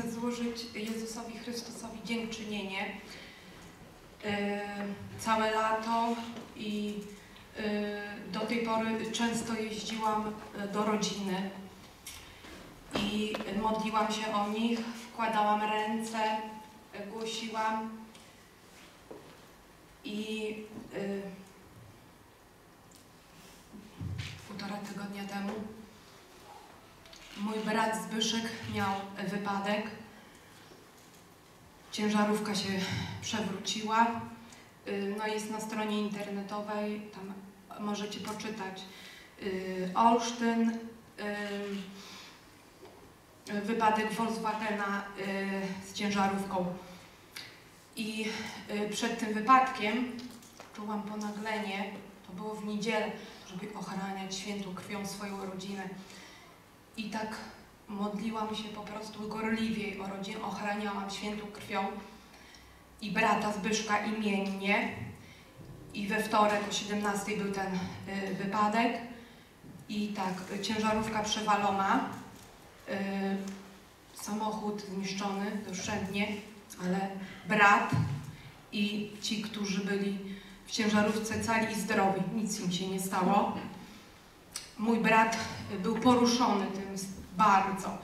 chcę złożyć Jezusowi Chrystusowi dziękczynienie. Yy, całe lato i yy, do tej pory często jeździłam yy, do rodziny i modliłam się o nich, wkładałam ręce, głosiłam i półtora tygodnia temu mój brat Zbyszek miał wypadek. Ciężarówka się przewróciła. Y, no jest na stronie internetowej, tam możecie poczytać. Y, Olsztyn, y, wypadek Volkswagena z ciężarówką. I przed tym wypadkiem czułam ponaglenie, to było w niedzielę, żeby ochraniać świętą krwią swoją rodzinę. I tak modliłam się po prostu gorliwiej o rodzinę, ochraniałam świętą krwią i brata Zbyszka imiennie. I we wtorek o 17 był ten y, wypadek. I tak, ciężarówka przewalona, y, samochód zniszczony doszczętnie, ale brat i ci, którzy byli w ciężarówce cali i zdrowi, nic im się nie stało. Mój brat był poruszony tym bardzo.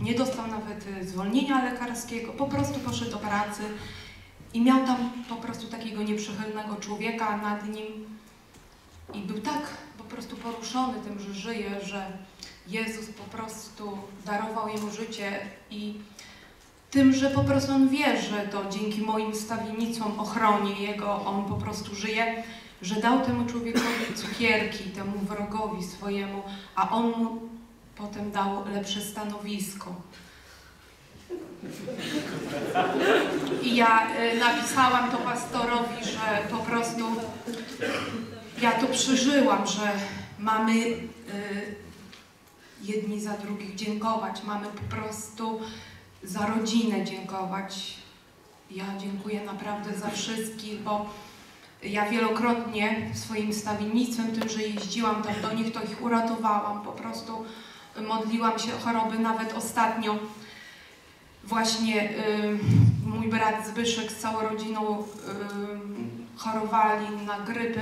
Nie dostał nawet zwolnienia lekarskiego, po prostu poszedł do pracy i miał tam po prostu takiego nieprzychylnego człowieka nad nim i był tak po prostu poruszony tym, że żyje, że Jezus po prostu darował jemu życie i tym, że po prostu on wie, że to dzięki moim stawienicom, ochronie jego, on po prostu żyje, że dał temu człowiekowi cukierki, temu wrogowi swojemu, a on mu potem dał lepsze stanowisko. I ja y, napisałam to pastorowi, że po prostu ja to przeżyłam, że mamy y, jedni za drugich dziękować, mamy po prostu za rodzinę dziękować. Ja dziękuję naprawdę za wszystkich, bo ja wielokrotnie swoim stawiennictwem, tym, że jeździłam tam do nich, to ich uratowałam. Po prostu modliłam się o choroby, nawet ostatnio właśnie y, mój brat Zbyszek z całą rodziną y, chorowali na grypy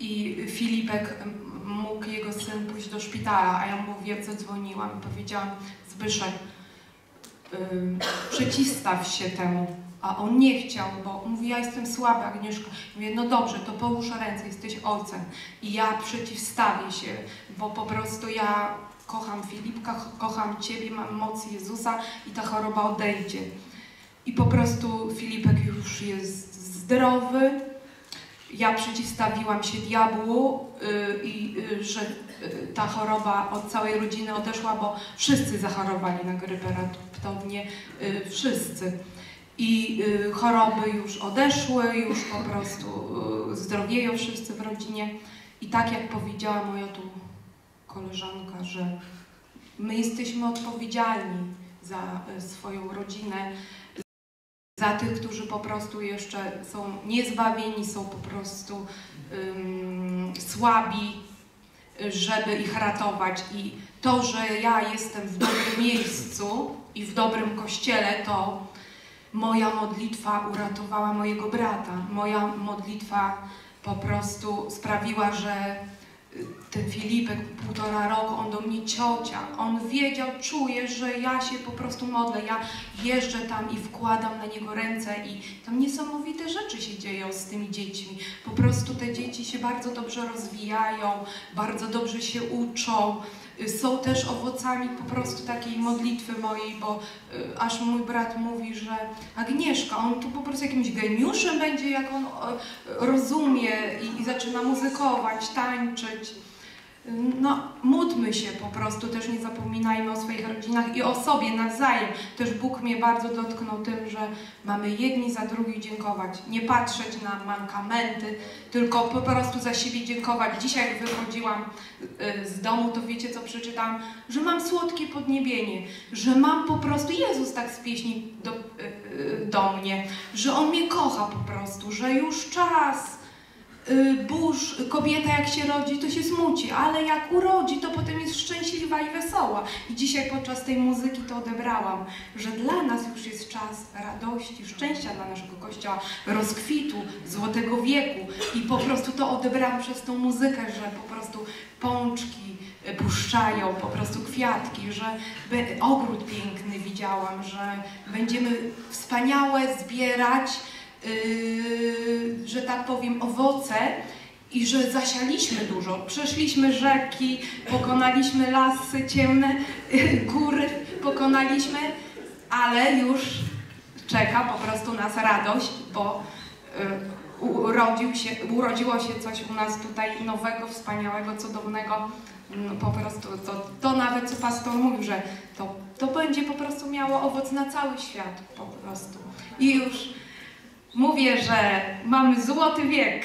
i Filipek mógł jego syn pójść do szpitala, a ja mówię, zadzwoniłam i powiedziałam Zbyszek, przeciwstaw się temu a on nie chciał, bo mówi, ja jestem słaby, Agnieszka. Mówię, no dobrze, to połóż ręce, jesteś ojcem. I ja przeciwstawię się, bo po prostu ja kocham Filipka, kocham Ciebie, mam moc Jezusa i ta choroba odejdzie. I po prostu Filipek już jest zdrowy. Ja przeciwstawiłam się diabłu yy, że yy, ta choroba od całej rodziny odeszła, bo wszyscy zachorowali na grypę raptownie, y, wszyscy i y, choroby już odeszły, już po prostu y, zdrowieją wszyscy w rodzinie. I tak jak powiedziała moja tu koleżanka, że my jesteśmy odpowiedzialni za y, swoją rodzinę, za tych, którzy po prostu jeszcze są niezbawieni, są po prostu um, słabi, żeby ich ratować. I to, że ja jestem w dobrym miejscu i w dobrym kościele, to moja modlitwa uratowała mojego brata. Moja modlitwa po prostu sprawiła, że y, ten Filipek półtora roku, on do mnie ciocia, on wiedział, czuje, że ja się po prostu modlę, ja jeżdżę tam i wkładam na niego ręce i tam niesamowite rzeczy się dzieją z tymi dziećmi. Po prostu te dzieci się bardzo dobrze rozwijają, bardzo dobrze się uczą, są też owocami po prostu takiej modlitwy mojej, bo y, aż mój brat mówi, że Agnieszka, on tu po prostu jakimś geniuszem będzie, jak on rozumie i, i zaczyna muzykować, tańczyć. No, módlmy się po prostu, też nie zapominajmy o swoich rodzinach i o sobie nawzajem. Też Bóg mnie bardzo dotknął tym, że mamy jedni za drugich dziękować. Nie patrzeć na mankamenty, tylko po prostu za siebie dziękować. Dzisiaj jak wychodziłam y, z domu, to wiecie co przeczytałam? Że mam słodkie podniebienie, że mam po prostu, Jezus tak z pieśni do, y, y, do mnie, że On mnie kocha po prostu, że już czas burz, kobieta jak się rodzi, to się smuci, ale jak urodzi, to potem jest szczęśliwa i wesoła. I dzisiaj podczas tej muzyki to odebrałam, że dla nas już jest czas radości, szczęścia dla naszego Kościoła, rozkwitu, złotego wieku. I po prostu to odebrałam przez tą muzykę, że po prostu pączki y, puszczają, po prostu kwiatki, że ogród piękny widziałam, że będziemy wspaniałe zbierać yy, że tak powiem, owoce i że zasialiśmy dużo. Przeszliśmy rzeki, pokonaliśmy lasy ciemne, yy, góry pokonaliśmy, ale już czeka po prostu nas radość, bo yy, urodził się, urodziło się coś u nas tutaj nowego, wspaniałego, cudownego. No, po prostu to, to nawet co pastor mówił, że to, to będzie po prostu miało owoc na cały świat po prostu. I już Mówię, że mamy złoty wiek.